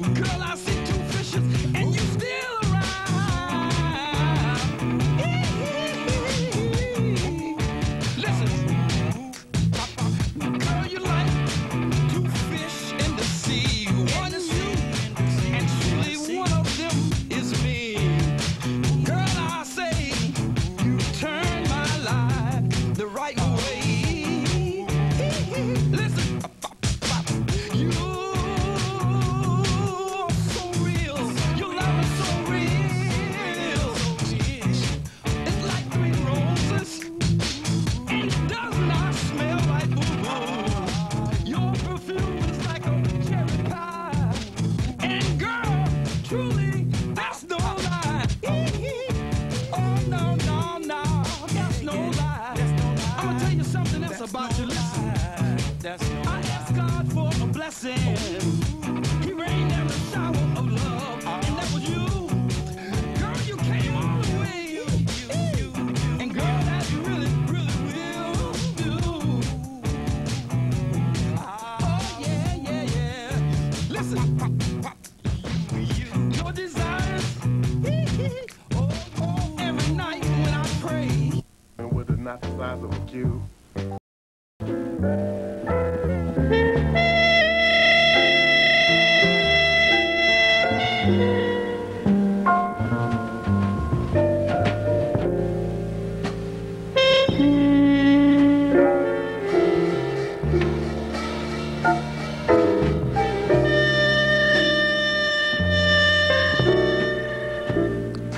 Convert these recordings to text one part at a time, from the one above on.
Girl, I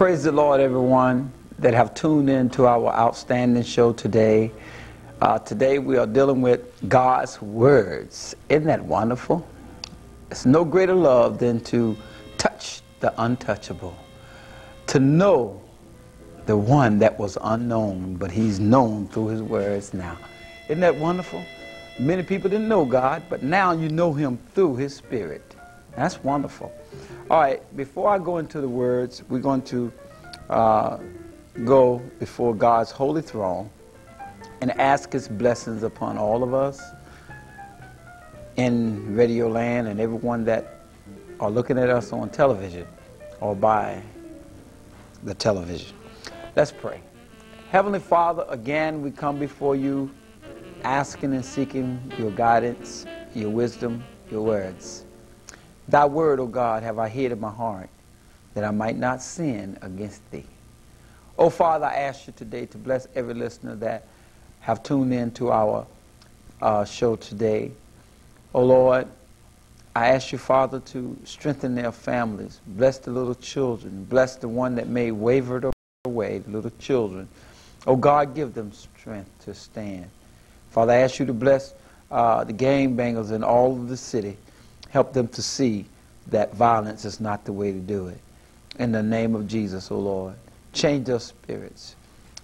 Praise the Lord, everyone that have tuned in to our outstanding show today. Uh, today we are dealing with God's words. Isn't that wonderful? It's no greater love than to touch the untouchable, to know the one that was unknown, but he's known through his words now. Isn't that wonderful? Many people didn't know God, but now you know him through his spirit. That's wonderful. All right, before I go into the words, we're going to uh, go before God's holy throne and ask his blessings upon all of us in Radio Land and everyone that are looking at us on television or by the television. Let's pray. Heavenly Father, again we come before you asking and seeking your guidance, your wisdom, your words. Thy word, O God, have I hid in my heart, that I might not sin against thee. O Father, I ask you today to bless every listener that have tuned in to our uh, show today. O Lord, I ask you, Father, to strengthen their families. Bless the little children. Bless the one that may waver away, the little children. O God, give them strength to stand. Father, I ask you to bless uh, the gang bangers in all of the city. Help them to see that violence is not the way to do it. In the name of Jesus, O Lord, change their spirits.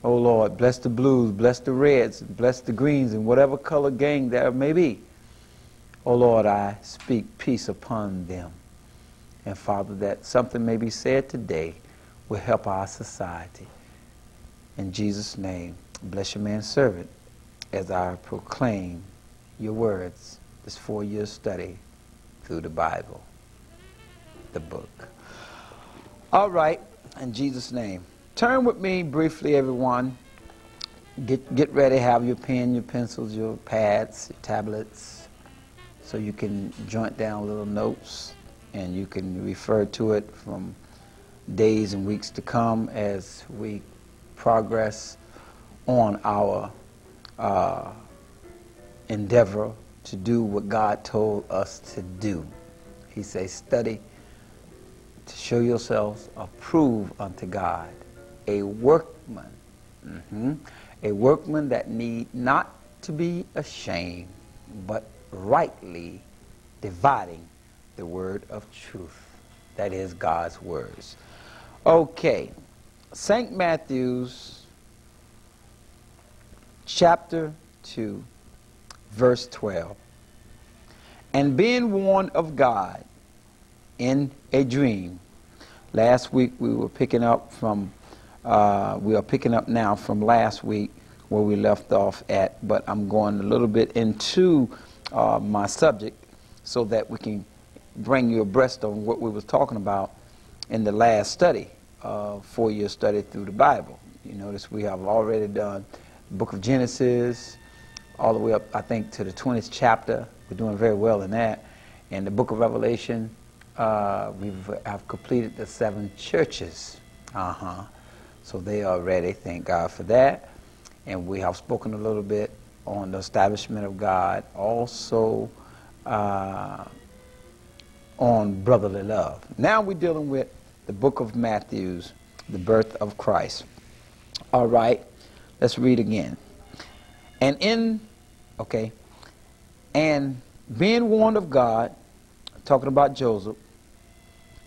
O Lord, bless the blues, bless the reds, bless the greens, and whatever color gang there may be. O Lord, I speak peace upon them. And Father, that something may be said today will help our society. In Jesus' name, bless your man servant as I proclaim your words, this four year study through the Bible, the book. All right, in Jesus' name. Turn with me briefly, everyone. Get, get ready, have your pen, your pencils, your pads, your tablets, so you can jot down little notes and you can refer to it from days and weeks to come as we progress on our uh, endeavor to do what God told us to do. He says, study to show yourselves approved unto God, a workman, mhm, a workman that need not to be ashamed, but rightly dividing the word of truth. That is God's words. Okay, St. Matthew's chapter 2, verse 12. And being warned of God in a dream. Last week we were picking up from, uh, we are picking up now from last week where we left off at, but I'm going a little bit into uh, my subject so that we can bring you abreast on what we was talking about in the last study, uh, four-year study through the Bible. You notice we have already done book of Genesis, all the way up, I think, to the 20th chapter. We're doing very well in that. And the book of Revelation, uh, we have completed the seven churches. Uh-huh. So they are ready. Thank God for that. And we have spoken a little bit on the establishment of God, also uh, on brotherly love. Now we're dealing with the book of Matthew's, the birth of Christ. All right, let's read again. And in, okay, and being warned of God, talking about Joseph,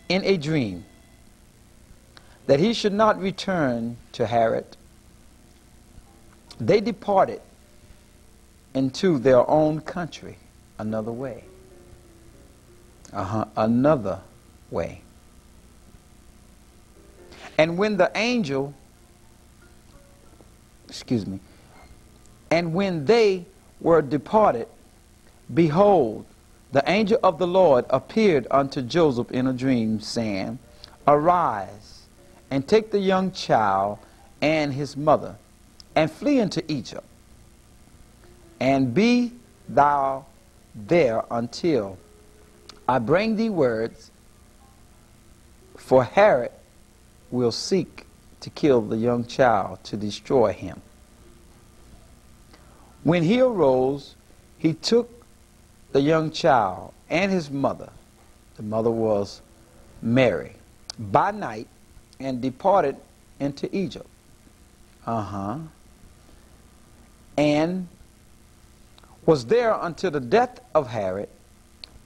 in a dream, that he should not return to Herod, they departed into their own country another way. Uh-huh, another way. And when the angel, excuse me, and when they were departed, behold, the angel of the Lord appeared unto Joseph in a dream, saying, Arise, and take the young child and his mother, and flee into Egypt, and be thou there until I bring thee words, for Herod will seek to kill the young child to destroy him. When he arose, he took the young child and his mother, the mother was Mary, by night and departed into Egypt. Uh huh. And was there until the death of Herod,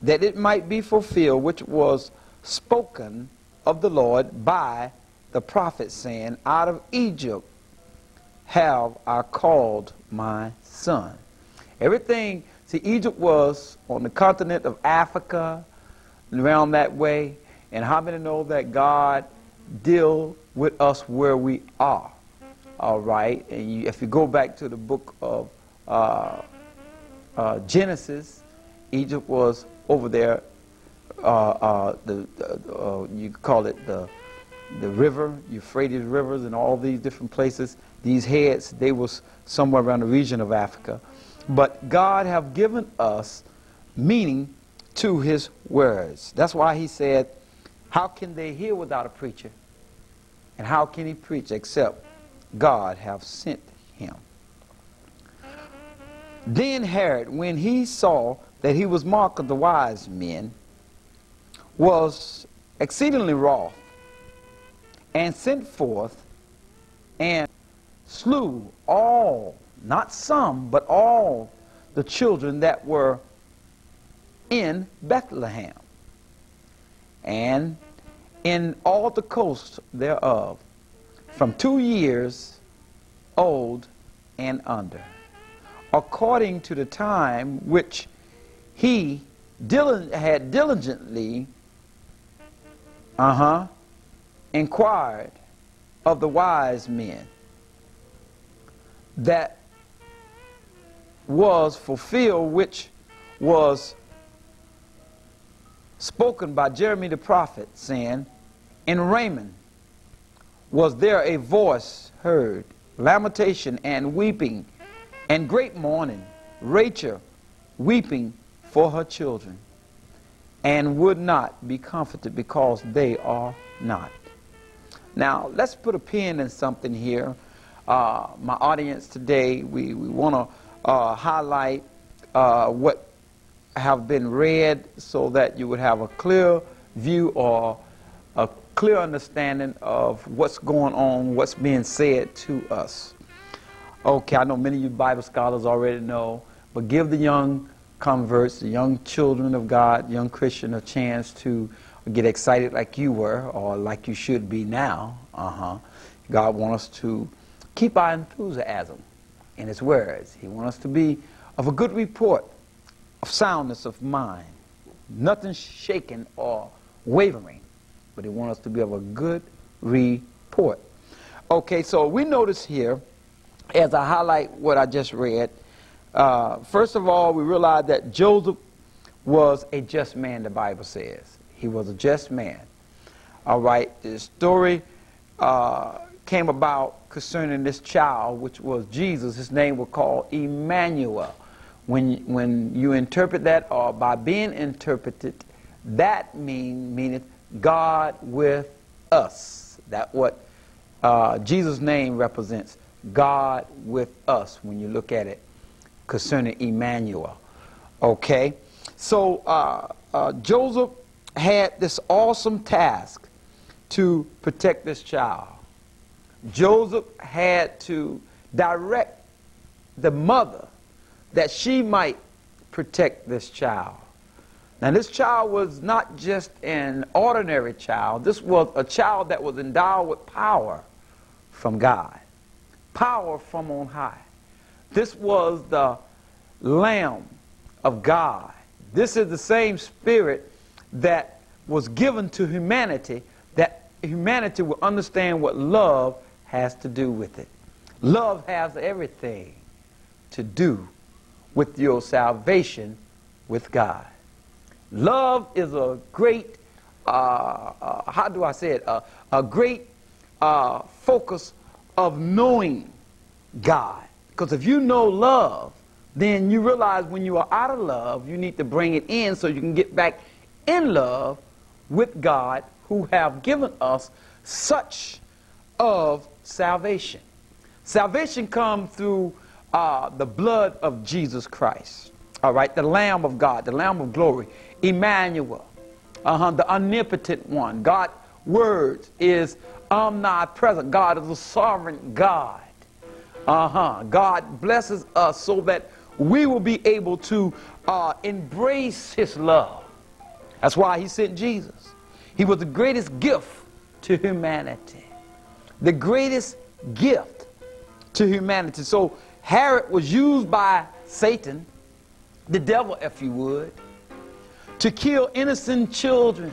that it might be fulfilled which was spoken of the Lord by the prophet, saying, Out of Egypt have I called my son. Everything, see, Egypt was on the continent of Africa, around that way. And how many know that God deal with us where we are? All right. And you, if you go back to the book of uh, uh, Genesis, Egypt was over there. Uh, uh the, uh, you call it the the river, Euphrates rivers, and all these different places. These heads, they was somewhere around the region of Africa. But God have given us meaning to his words. That's why he said, how can they hear without a preacher? And how can he preach except God have sent him? Then Herod, when he saw that he was marked of the wise men, was exceedingly wroth, and sent forth and slew all, not some, but all the children that were in Bethlehem, and in all the coasts thereof, from two years old and under according to the time which he had diligently uh-huh inquired of the wise men that was fulfilled which was spoken by Jeremy the prophet saying in Rama was there a voice heard lamentation and weeping and great mourning, Rachel weeping for her children, and would not be comforted because they are not. Now, let's put a pin in something here. Uh, my audience today, we, we want to uh, highlight uh, what have been read so that you would have a clear view or a clear understanding of what's going on, what's being said to us. Okay, I know many of you Bible scholars already know, but give the young converts, the young children of God, young Christian, a chance to get excited like you were or like you should be now. Uh-huh. God wants us to keep our enthusiasm in His words. He wants us to be of a good report, of soundness of mind, nothing shaken or wavering, but He wants us to be of a good report. Okay, so we notice here as I highlight what I just read, uh, first of all, we realize that Joseph was a just man, the Bible says. He was a just man. All right, the story uh, came about concerning this child, which was Jesus. His name was called Emmanuel. When, when you interpret that, or by being interpreted, that mean meaneth God with us. That what uh, Jesus' name represents. God with us when you look at it concerning Emmanuel. Okay? So uh, uh, Joseph had this awesome task to protect this child. Joseph had to direct the mother that she might protect this child. Now, this child was not just an ordinary child, this was a child that was endowed with power from God, power from on high. This was the Lamb of God. This is the same spirit that was given to humanity, that humanity will understand what love has to do with it. Love has everything to do with your salvation with God. Love is a great, uh, uh, how do I say it, uh, a great uh, focus of knowing God. Because if you know love, then you realize when you are out of love, you need to bring it in so you can get back in love with God who have given us such of salvation. Salvation comes through uh, the blood of Jesus Christ. All right, the Lamb of God, the Lamb of glory, Emmanuel, uh-huh, the omnipotent one. God words is omnipresent. God is a sovereign God. Uh-huh. God blesses us so that we will be able to uh, embrace his love. That's why he sent Jesus. He was the greatest gift to humanity. The greatest gift to humanity. So Herod was used by Satan, the devil, if you would, to kill innocent children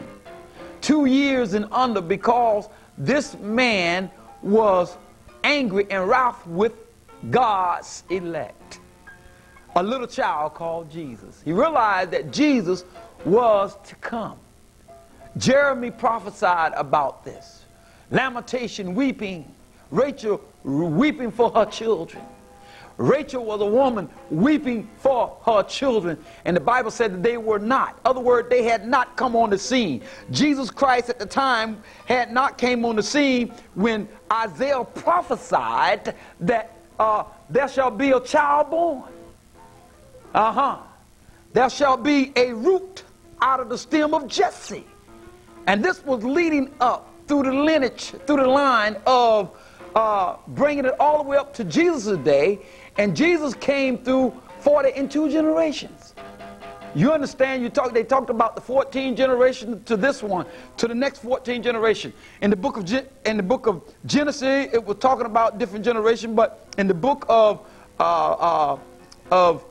two years and under because this man was angry and wrath with God's elect. A little child called Jesus. He realized that Jesus was to come. Jeremy prophesied about this. Lamentation, weeping. Rachel weeping for her children. Rachel was a woman weeping for her children, and the Bible said that they were not. Other words, they had not come on the scene. Jesus Christ at the time had not came on the scene when Isaiah prophesied that uh, there shall be a child born. Uh-huh. There shall be a root out of the stem of Jesse. And this was leading up through the lineage, through the line of uh, bringing it all the way up to Jesus' day. And Jesus came through 40 and two generations. You understand? You talk. They talked about the 14 generation to this one, to the next 14 generation. In the book of in the book of Genesis, it was talking about different generation, but in the book of uh, uh, of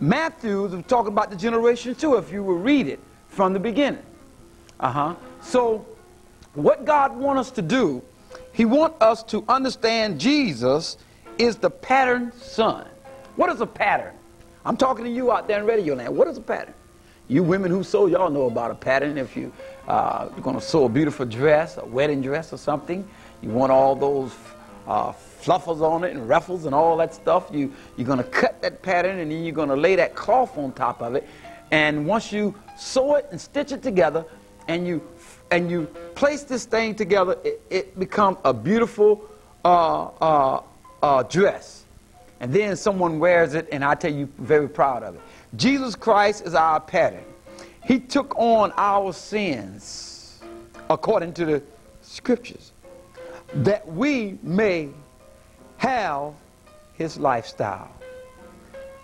Matthew, it was talking about the generation too. If you will read it from the beginning, uh huh. So, what God wants us to do, He wants us to understand Jesus is the pattern son. What is a pattern? I'm talking to you out there in radio land. What is a pattern? You women who sew, y'all know about a pattern. If you, uh, you're going to sew a beautiful dress, a wedding dress or something, you want all those uh, fluffers on it and ruffles and all that stuff. You, you're going to cut that pattern and then you're going to lay that cloth on top of it. And once you sew it and stitch it together and you, and you place this thing together, it, it becomes a beautiful uh, uh, uh, dress. And then someone wears it, and I tell you, very proud of it. Jesus Christ is our pattern. He took on our sins according to the scriptures that we may have his lifestyle.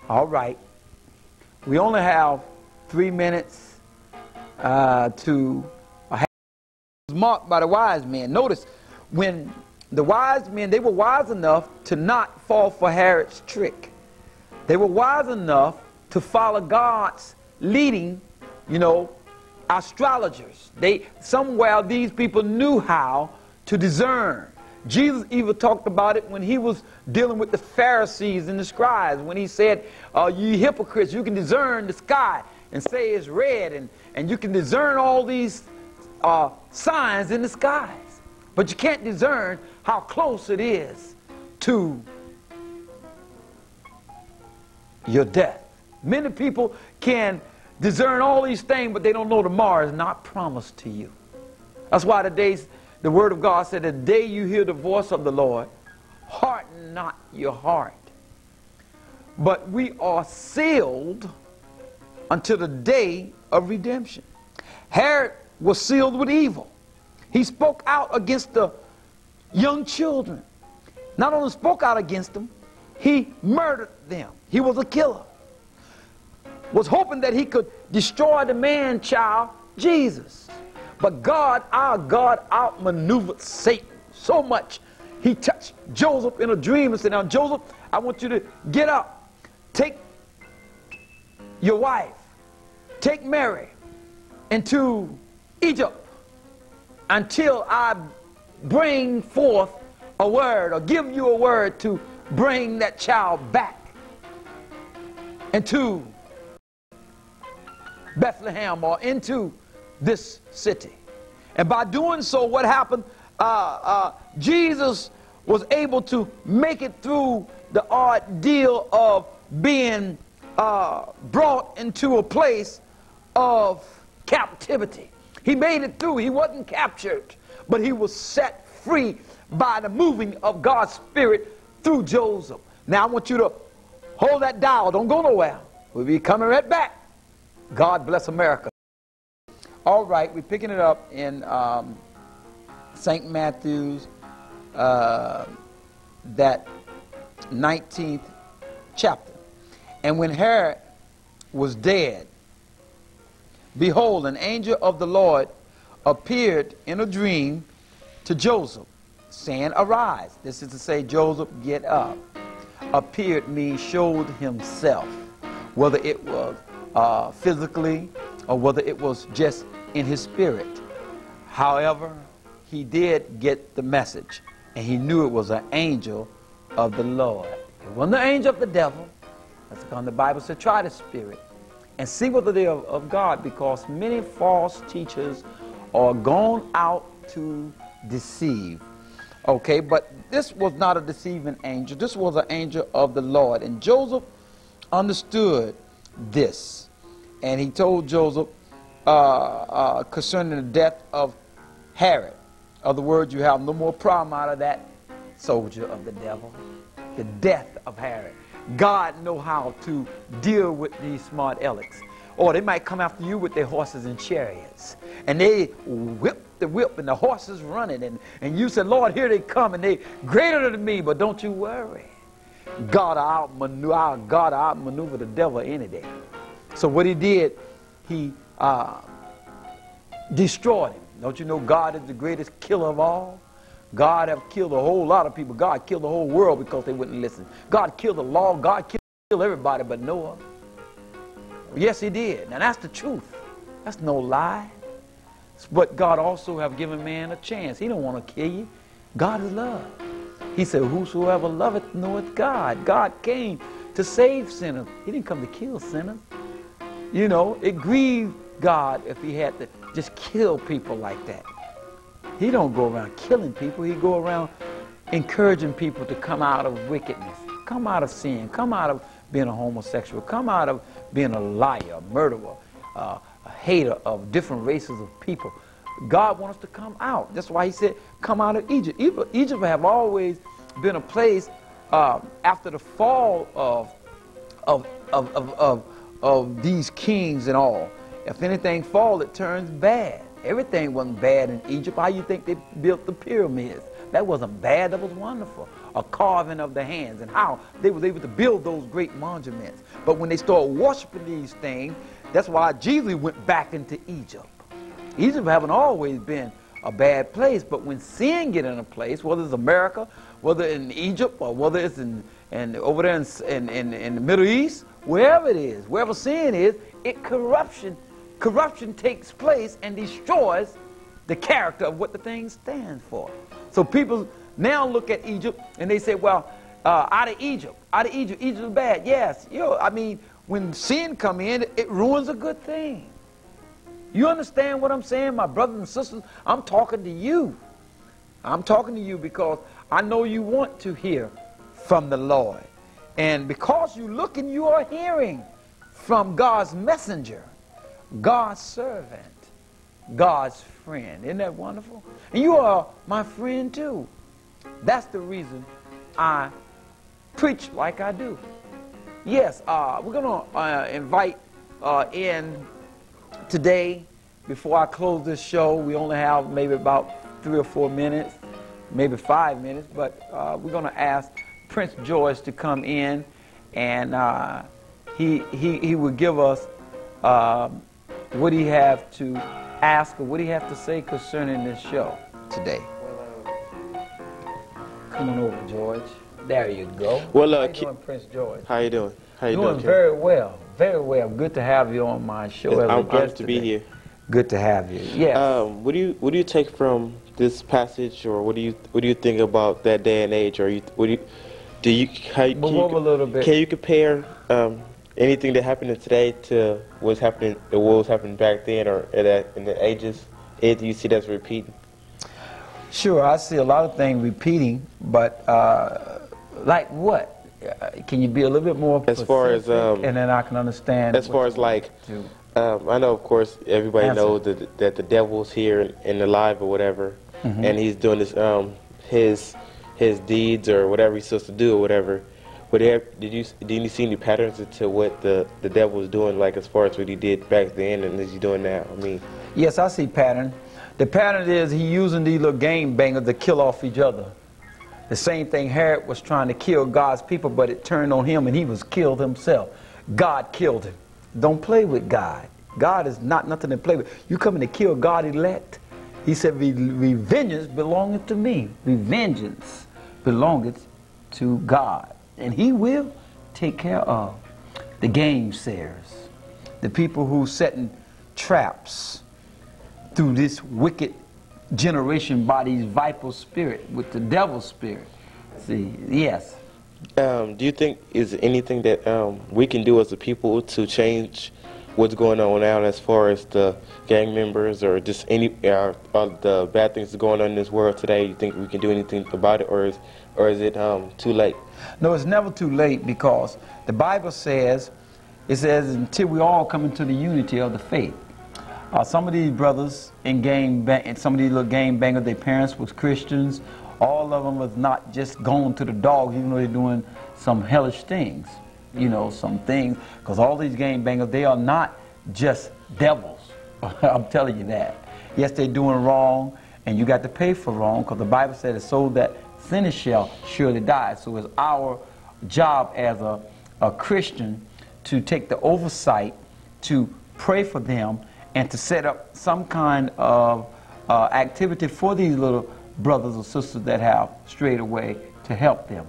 All right. We only have three minutes uh, to marked by the wise men. Notice when the wise men, they were wise enough to not fall for Herod's trick. They were wise enough to follow God's leading, you know, astrologers. They somewhere these people knew how to discern. Jesus even talked about it when he was dealing with the Pharisees and the scribes, when he said, uh, You hypocrites, you can discern the sky. and say it's red, and, and you can discern all these uh, signs in the skies. But you can't discern how close it is to your death. Many people can discern all these things, but they don't know tomorrow is not promised to you. That's why today's the word of God said, the day you hear the voice of the Lord, harden not your heart. But we are sealed until the day of redemption. Herod was sealed with evil. He spoke out against the young children. Not only spoke out against them, he murdered them. He was a killer. Was hoping that he could destroy the man child, Jesus. But God, our God, outmaneuvered Satan so much. He touched Joseph in a dream and said, Now, Joseph, I want you to get up, take your wife, take Mary and into Egypt until I bring forth a word or give you a word to bring that child back into Bethlehem or into this city. And by doing so, what happened? Uh, uh, Jesus was able to make it through the ordeal of being uh, brought into a place of captivity. He made it through. He wasn't captured, but he was set free by the moving of God's Spirit through Joseph. Now I want you to hold that dial. Don't go nowhere. We'll be coming right back. God bless America. All right, we're picking it up in um, St. Matthew's, uh, that 19th chapter. And when Herod was dead, behold, an angel of the Lord appeared in a dream to Joseph, saying, Arise. This is to say, Joseph, get up. Appeared means showed himself, whether it was uh, physically or whether it was just in his spirit. However, he did get the message, and he knew it was an angel of the Lord. It wasn't the angel of the devil. That's because the Bible said, try the spirit and see whether they are of God, because many false teachers are gone out to deceive. Okay, but this was not a deceiving angel. This was an angel of the Lord. And Joseph understood this. And he told Joseph, uh, uh, concerning the death of Herod. Other words, you have no more problem out of that soldier of the devil. The death of Herod. God know how to deal with these smart alecks. Or they might come after you with their horses and chariots. And they whip the whip and the horses running. And, and you said, Lord, here they come and they greater than me, but don't you worry. God outmaneuver, God outmaneuver the devil any day. So what he did, he uh, destroyed him. Don't you know God is the greatest killer of all? God have killed a whole lot of people. God killed the whole world because they wouldn't listen. God killed the law. God killed everybody but Noah. Yes, he did. Now that's the truth. That's no lie. But God also have given man a chance. He don't want to kill you. God is love. He said, whosoever loveth knoweth God. God came to save sinners. He didn't come to kill sinners. You know, it grieved God if he had to just kill people like that. He don't go around killing people. He go around encouraging people to come out of wickedness, come out of sin, come out of being a homosexual, come out of being a liar, a murderer, uh, a hater of different races of people. God wants us to come out. That's why he said, come out of Egypt. Egypt, have always been a place uh, after the fall of, of, of, of, of, of these kings and all. If anything fall, it turns bad. Everything wasn't bad in Egypt. How you think they built the pyramids? That wasn't bad. That was wonderful. A carving of the hands and how they was able to build those great monuments. But when they started worshiping these things, that's why Jesus went back into Egypt. Egypt haven't always been a bad place, but when sin get in a place, whether it's America, whether in Egypt, or whether it's in, in over there in, in, in, in the Middle East, wherever it is, wherever sin is, it corruption corruption takes place and destroys the character of what the thing stands for. So people now look at Egypt and they say, well, uh, out of Egypt, out of Egypt, Egypt is bad. Yes, you know, I mean, when sin come in, it ruins a good thing. You understand what I'm saying, my brothers and sisters? I'm talking to you. I'm talking to you because I know you want to hear from the Lord. And because you look and you are hearing from God's messenger, God's servant, God's friend. Isn't that wonderful? And you are my friend too. That's the reason I preach like I do. Yes, uh, we're going to uh, invite uh, in today, before I close this show, we only have maybe about three or four minutes, maybe five minutes, but uh, we're going to ask Prince George to come in and uh, he, he, he will give us what he have to ask or what he have to say concerning this show today. Come on over, George. There you go. Well, uh, How you doing, Prince George? How you doing? How you doing doing? Ken? very well, very well. Good to have you on my show as a I'm, I'm guest to be here. Good to have you. Yes. Um, what do you what do you take from this passage, or what do you what do you think about that day and age, or you what do you do you how can you, a little bit. Can you compare um, anything that happened today to what's happening, what was happening back then, or that, in the ages? Anything you see that's repeating? Sure, I see a lot of things repeating, but uh, like what? Can you be a little bit more As far as, um, and then I can understand. As far as like, um, I know of course everybody Answer. knows that that the devil's here and, and alive or whatever, Mm-hmm. and he's doing this um his his deeds or whatever he's supposed to do or whatever. But have, did you did you see any patterns into what the the devil was doing like as far as what he did back then and is he doing now? I mean, Yes, I see pattern. The pattern is he using these little game bangers to kill off each other. The same thing Herod was trying to kill God's people, but it turned on him and he was killed himself. God killed him. Don't play with God. God is not nothing to play with. You coming to kill God elect? He said, "Re- "Revengeance belongeth to me. Revengeance belongeth to God, and He will take care of the gainsayers, the people who setting traps through this wicked generation by these viper spirit with the devil spirit. See, yes. um, do you think is anything that um, we can do as a people to change what's going on now as far as the gang members or just any uh, the bad things going on in this world today? You think we can do anything about it, or is or is it um, too late? No, it's never too late because the Bible says, it says, until we all come into the unity of the faith. Uh, some of these brothers in game, bang, some of these little game bangers, their parents was Christians. All of them was not just going to the dogs, even though they're doing some hellish things. You know, some things, because all these game bangers, they are not just devils. I'm telling you that. Yes, they're doing wrong, and you got to pay for wrong, because the Bible said it's so that sinners shall surely die. So it's our job as a, a Christian to take the oversight to pray for them and to set up some kind of uh, activity for these little brothers or sisters that have strayed away to help them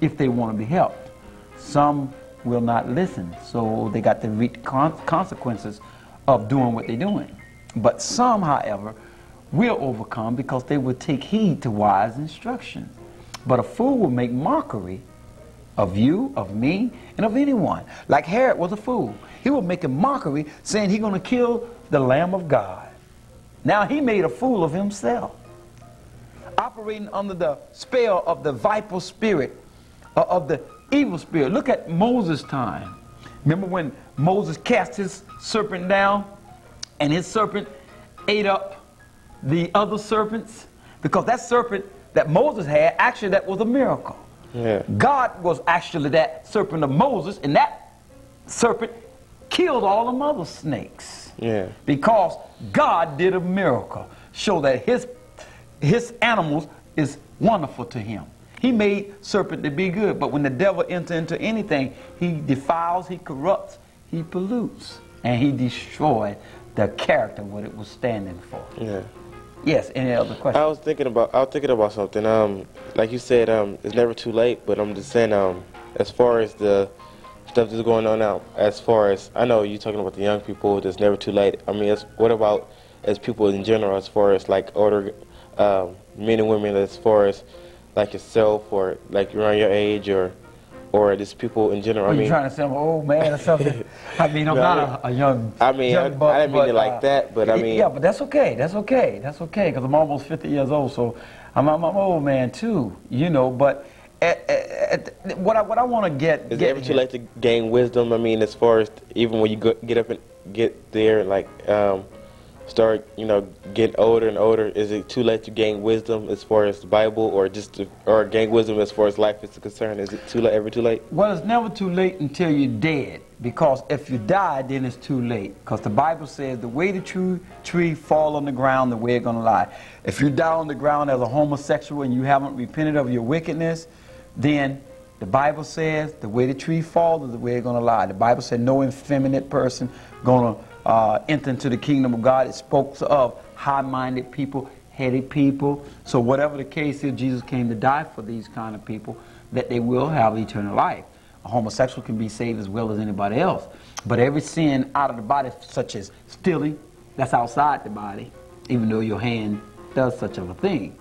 if they want to be helped. Some will not listen, so they got to reap con- consequences of doing what they're doing. But some, however, will overcome because they will take heed to wise instruction. But a fool will make mockery of you, of me, and of anyone. Like Herod was a fool. He was making mockery, saying he's going to kill the Lamb of God. Now he made a fool of himself, operating under the spell of the viper spirit, uh, of the evil spirit. Look at Moses' time. Remember when Moses cast his serpent down, and his serpent ate up the other serpents? Because that serpent that Moses had, actually, that was a miracle. Yeah. God was actually that serpent of Moses, and that serpent killed all the other snakes. Yeah. Because God did a miracle, show that his his animals is wonderful to him. He made serpent to be good, but when the devil enters into anything, he defiles, he corrupts, he pollutes, and he destroys the character what it was standing for. Yeah. Yes, any other questions? I was thinking about I was thinking about something. Um, like you said, um, it's never too late. But I'm just saying, um, as far as the stuff that's going on now, as far as I know, you're talking about the young people. It's never too late. I mean, what about as people in general? As far as like older um, men and women, as far as like yourself or like around your age or or just people in general? Are I you mean, trying to say I'm an old man or something? I mean, I'm No, not a, a young. I mean, young I- buck, I didn't mean but, it like that, but I mean- Yeah, but that's okay. That's okay. That's okay because I'm almost 50 years old, so I'm, I'm, an old man too. You know, but at, at, at, what I what I want to get is it get ever too late to gain wisdom? I mean, as far as even when you go, get up and get there, and like um, start, you know, getting older and older, is it too late to gain wisdom as far as the Bible, or just to, or gain wisdom as far as life is concerned? Is it too late? Ever too late? Well, it's never too late until you're dead. Because if you die, then it's too late. Because the Bible says the way the true tree fall on the ground, the way it's gonna lie. If you die on the ground as a homosexual and you haven't repented of your wickedness, then the Bible says the way the tree falls is the way it's gonna lie. The Bible said no effeminate person gonna uh, enter into the kingdom of God. It spoke of high-minded people, heady people. So whatever the case is, Jesus came to die for these kind of people that they will have eternal life. A homosexual can be saved as well as anybody else. But every sin out of the body, such as stealing, that's outside the body, even though your hand does such of a thing.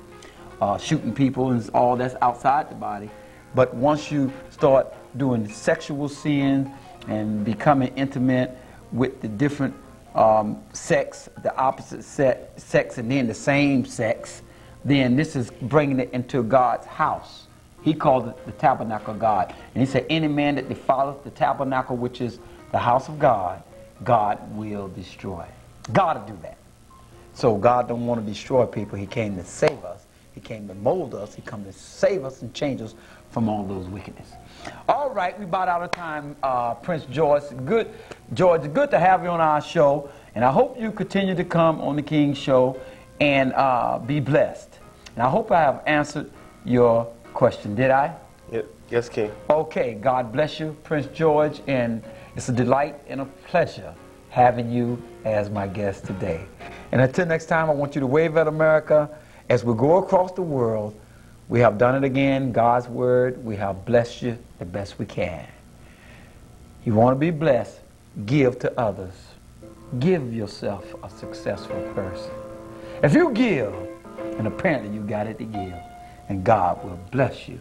Uh, shooting people and all that's outside the body. But once you start doing sexual sin and becoming intimate with the different um, sex, the opposite se- sex, and then the same sex, then this is bringing it into God's house. He called it the tabernacle of God. And he said, Any man that defileth the tabernacle, which is the house of God, God will destroy. God will do that. So God don't want to destroy people. He came to save us. He came to mold us. He come to save us and change us from all those wickedness. All right, we about out of time, uh, Prince George. Good, George. Good to have you on our show, and I hope you continue to come on the King Show and uh, be blessed. And I hope I have answered your question. Did I? Yep. Yes, King. Okay, God bless you, Prince George, and it's a delight and a pleasure having you as my guest today. And until next time, I want you to wave at America as we go across the world. We have done it again, God's word. We have blessed you the best we can. You want to be blessed, give to others. Give yourself a successful person. If you give, and apparently you got it to give, and God will bless you.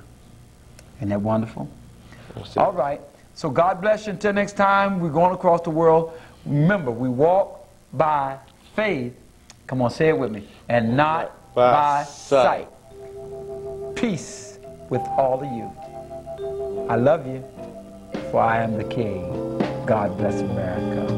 Isn't that wonderful? All right. So God bless you. Until next time, we're going across the world. Remember, we walk by faith. Come on, say it with me. And not By by, sight. sight. Peace with all of you. I love you, for I am the King. God bless America.